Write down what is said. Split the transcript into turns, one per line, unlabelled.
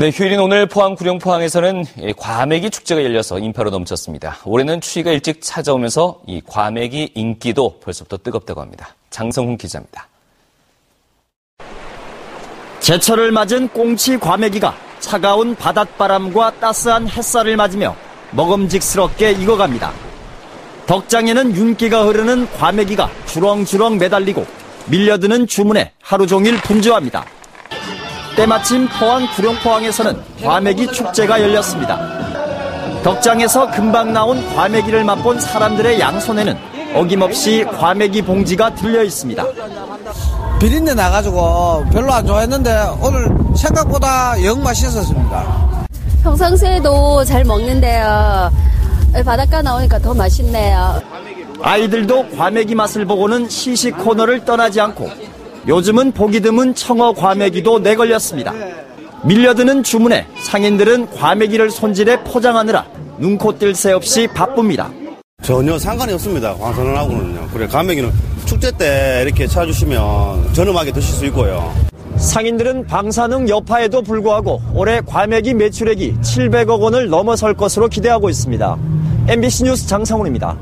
네, 휴일인 오늘 포항 구룡 포항에서는 과메기 축제가 열려서 인파로 넘쳤습니다. 올해는 추위가 일찍 찾아오면서 이 과메기 인기도 벌써부터 뜨겁다고 합니다. 장성훈 기자입니다.
제철을 맞은 꽁치 과메기가 차가운 바닷바람과 따스한 햇살을 맞으며 먹음직스럽게 익어갑니다. 덕장에는 윤기가 흐르는 과메기가 주렁주렁 매달리고 밀려드는 주문에 하루 종일 분주합니다. 때마침 포항 구룡포항에서는 과메기 축제가 열렸습니다. 덕장에서 금방 나온 과메기를 맛본 사람들의 양손에는 어김없이 과메기 봉지가 들려 있습니다.
비린내 나가지고 별로 안 좋아했는데 오늘 생각보다 영 맛있었습니다.
평상시에도 잘 먹는데요. 바닷가 나오니까 더 맛있네요.
아이들도 과메기 맛을 보고는 시식 코너를 떠나지 않고 요즘은 보기 드문 청어 과메기도 내걸렸습니다. 밀려드는 주문에 상인들은 과메기를 손질해 포장하느라 눈코 뜰 새 없이 바쁩니다.
전혀 상관이 없습니다. 광선언하고는요. 그래, 과메기는 축제 때 이렇게 찾아주시면 저렴하게 드실 수 있고요.
상인들은 방사능 여파에도 불구하고 올해 과메기 매출액이 700억 원을 넘어설 것으로 기대하고 있습니다. MBC 뉴스 장상훈입니다.